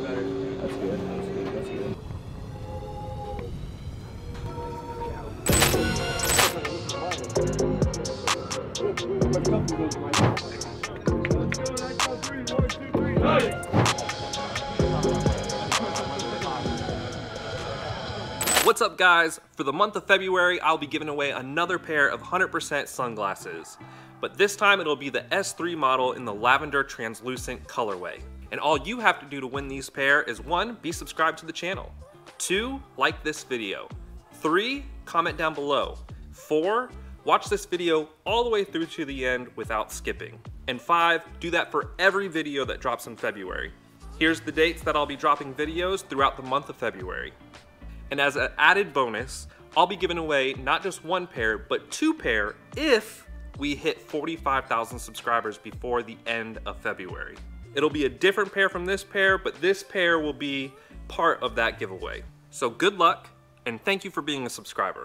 That's good. That's good. That's good. What's up guys? For the month of February, I'll be giving away another pair of 100% sunglasses. But this time it'll be the S3 model in the lavender translucent colorway. And all you have to do to win these pair is one, be subscribed to the channel. Two, like this video. Three, comment down below. Four, watch this video all the way through to the end without skipping. And five, do that for every video that drops in February. Here's the dates that I'll be dropping videos throughout the month of February. And as an added bonus, I'll be giving away not just one pair, but two pair if we hit 45,000 subscribers before the end of February. It'll be a different pair from this pair, but this pair will be part of that giveaway. So good luck, and thank you for being a subscriber.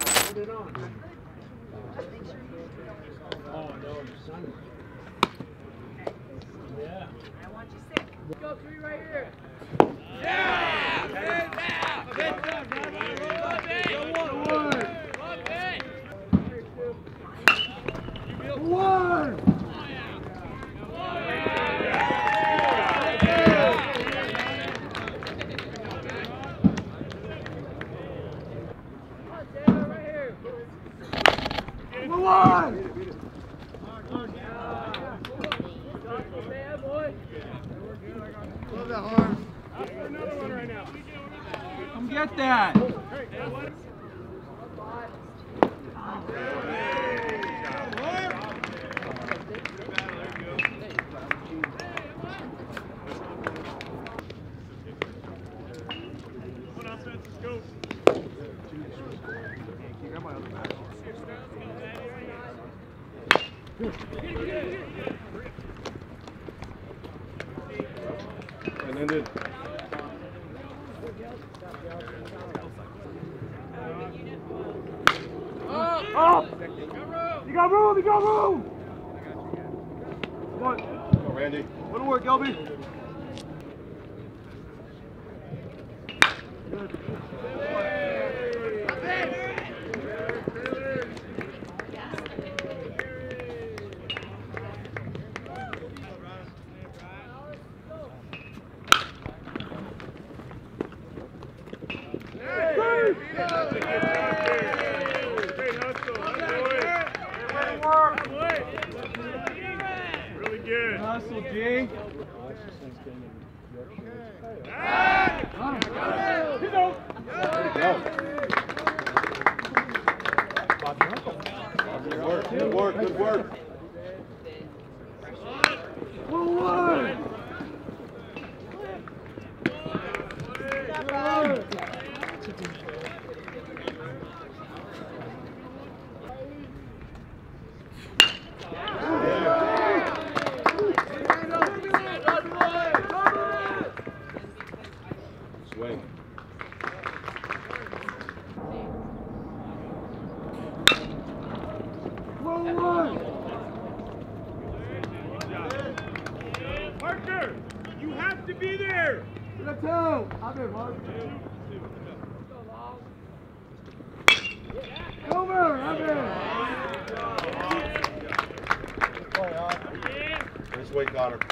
Go And ended. You got room. You got room. Come on. Go, Randy. Go to work, Elby. Really good. Hustle, G. Good work. Good work. Good work. Swing. Parker, you have to there. Let's go. I'm in, Mark. Over. I'm in. Nice weight, Connor. Good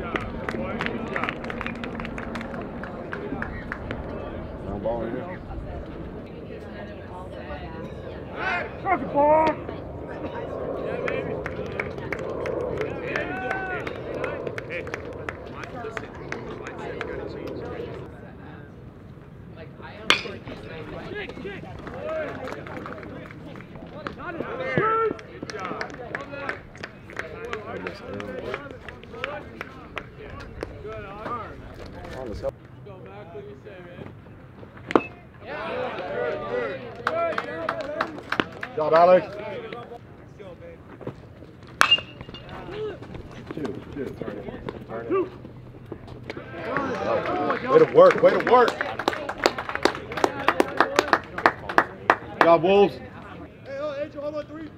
job, boy. Good job. Down ball right here. Perfect ball. Hey, mind- listen, mindset's gotta change. Good job. On this help. Job, Alex. Two, two. Way to work. Way to work. Good job, Wolves. Hey, oh, Angel, hold on three.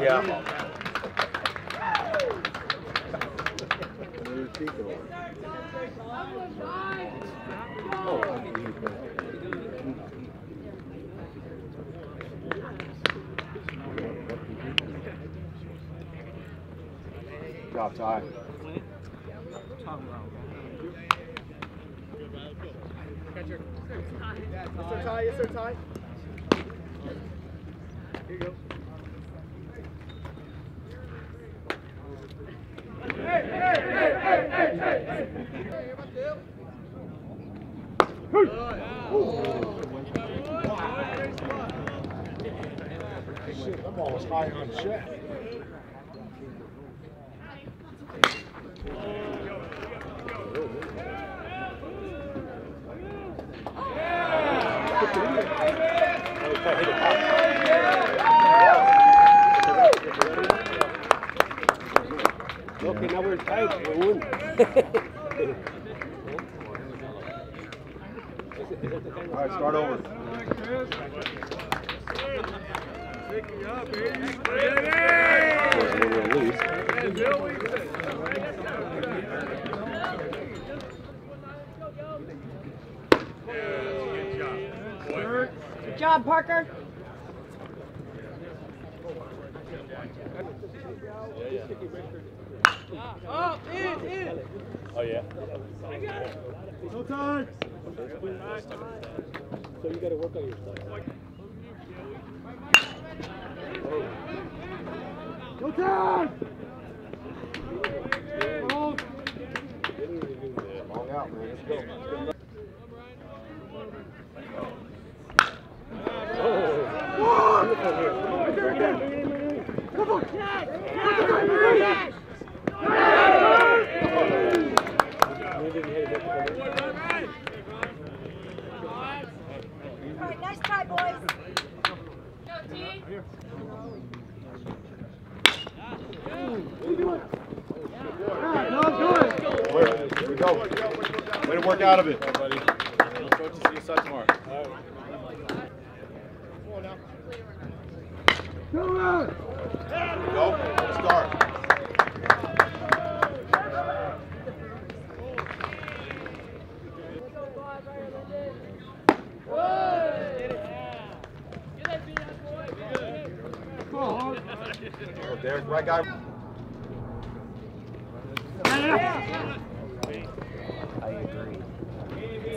Yeah. Job, Ty. Yes, sir, Ty. Yes, sir, Ty. Here you go. Shit, that ball was high on check. Okay, now we're tied. We're winning. All right, start over. Good job, Parker. No time. So you got to work on your stuff. No time. Long out, man. Let's go. Right there again. Come on. All right, nice try, boys. Where? Here we go. Way to work out of it. buddy. Coach, see you side tomorrow. Go. Let's start. Go, Derek, right guy. Someone better.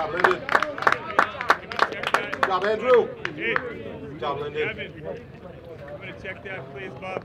Job, Lyndon. Job, Andrew. I'm gonna check that, please, Bob.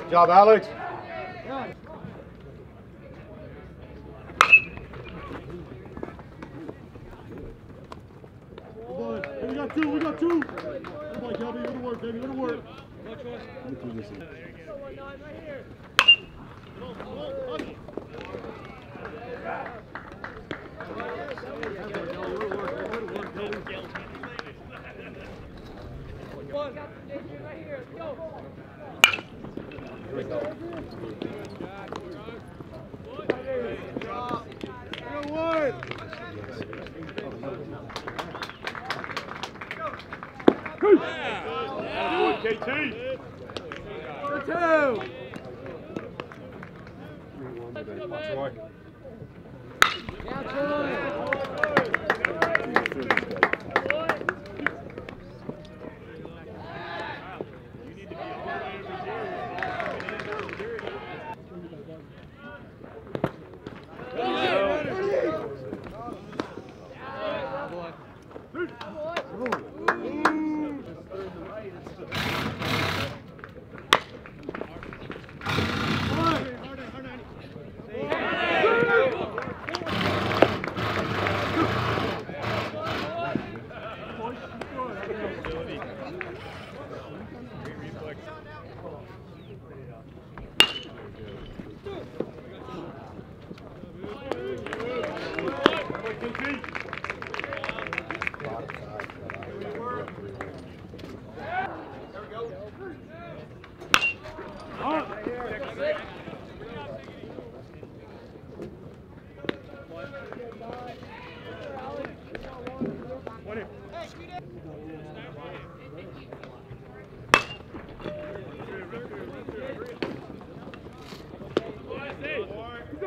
Good job, Alex. We got two, we got two. Come on, Kelby, good work. baby. Little work. Good one. Good KT. Good two. Troy.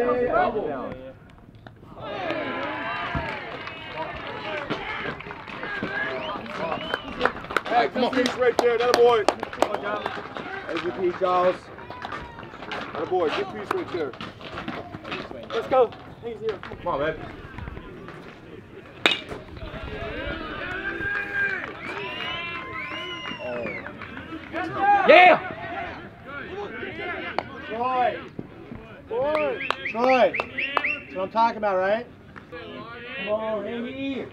Hey, come on. Piece right there. That boy. There's your piece, Charles. That boy. Good piece right there. Let's go. He's here. Come on, man. Yeah. Troy. Troy. That's what I'm talking about, right? Come on, Amy.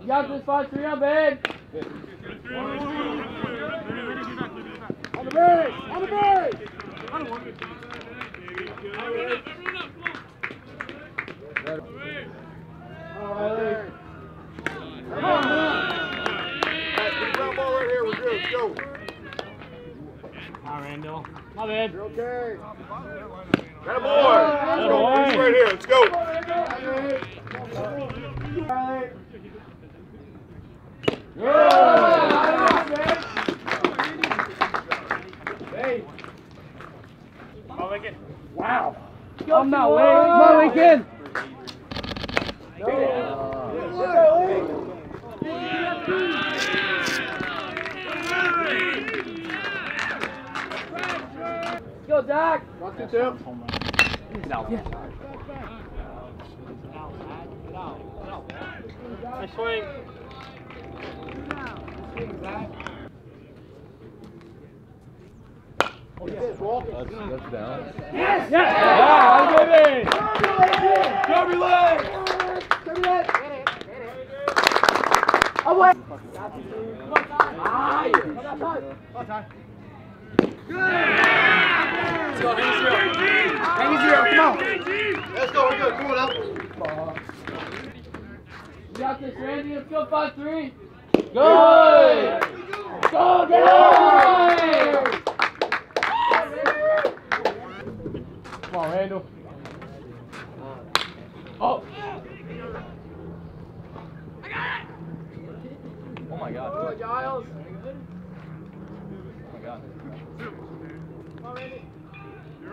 You got this five three on bed. On the base! On the base! Hey, ground ball right here. We're good. Let's go. All right, Randall. My bad. You're okay. That boy. Let's go. Piece right here. Let's go. Wow. I'm not waiting. Come on, Lincoln. Go, Zach. Watch it, Tim. Nice swing. Yes. Yeah, baby. Derby leg! Let's go, we're good. Come on up. You got this, Randy. Let's go, five three. Good. Go, good. Come on, Randall. Oh. Oh my god. Go, Giles. Oh my god.